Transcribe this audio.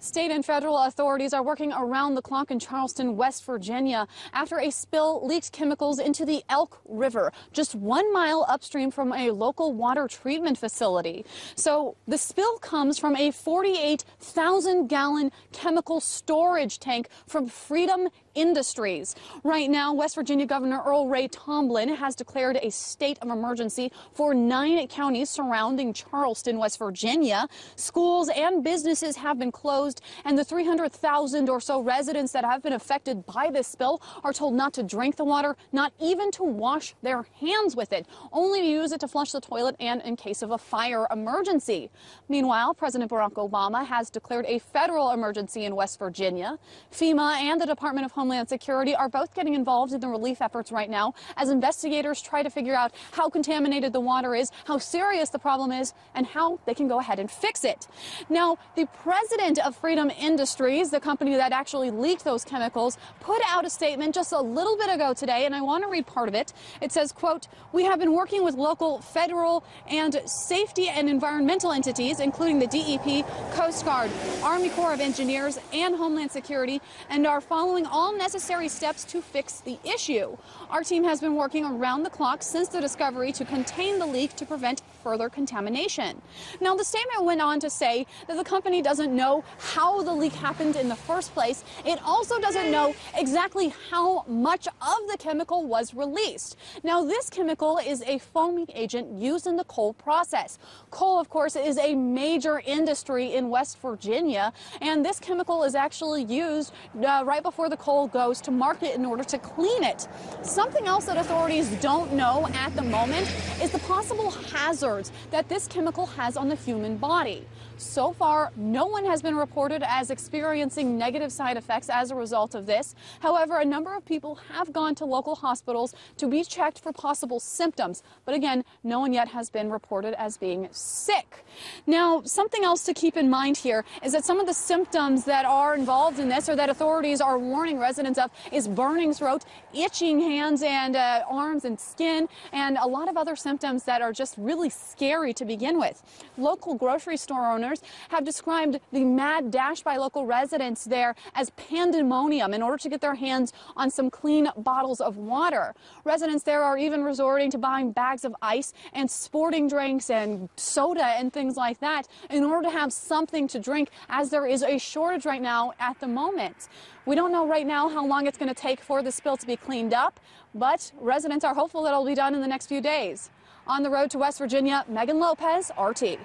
State and federal authorities are working around the clock in Charleston, West Virginia, after a spill leaked chemicals into the Elk River, just one mile upstream from a local water treatment facility. So the spill comes from a 48,000 gallon chemical storage tank from Freedom Industries. Right now, West Virginia Governor Earl Ray Tomblin has declared a state of emergency for nine counties surrounding Charleston, West Virginia. Schools and businesses have been closed closed, and the 300,000 or so residents that have been affected by this spill are told not to drink the water, not even to wash their hands with it, only to use it to flush the toilet and in case of a fire emergency. Meanwhile, President Barack Obama has declared a federal emergency in West Virginia. FEMA and the Department of Homeland Security are both getting involved in the relief efforts right now as investigators try to figure out how contaminated the water is, how serious the problem is, and how they can go ahead and fix it. Now, the president of Freedom Industries, the company that actually leaked those chemicals, put out a statement just a little bit ago today, and I want to read part of it. It says, quote, we have been working with local, federal, and safety and environmental entities, including the DEP, Coast Guard, Army Corps of Engineers, and Homeland Security, and are following all necessary steps to fix the issue. Our team has been working around the clock since the discovery to contain the leak to prevent further contamination. Now, the statement went on to say that the company doesn't know how the leak happened in the first place. It also doesn't know exactly how much of the chemical was released. Now, this chemical is a foaming agent used in the coal process. Coal, of course, is a major industry in West Virginia, and this chemical is actually used uh, right before the coal goes to market in order to clean it. Something else that authorities don't know at the moment is the possible hazards that this chemical has on the human body. So far, no one has been reported reported as experiencing negative side effects as a result of this. However, a number of people have gone to local hospitals to be checked for possible symptoms. But again, no one yet has been reported as being sick. Now, something else to keep in mind here is that some of the symptoms that are involved in this or that authorities are warning residents of is burning throat, itching hands and uh, arms and skin, and a lot of other symptoms that are just really scary to begin with. Local grocery store owners have described the mad dashed by local residents there as pandemonium in order to get their hands on some clean bottles of water. Residents there are even resorting to buying bags of ice and sporting drinks and soda and things like that in order to have something to drink as there is a shortage right now at the moment. We don't know right now how long it's going to take for the spill to be cleaned up, but residents are hopeful that it'll be done in the next few days. On the road to West Virginia, Meghan Lopez, RT.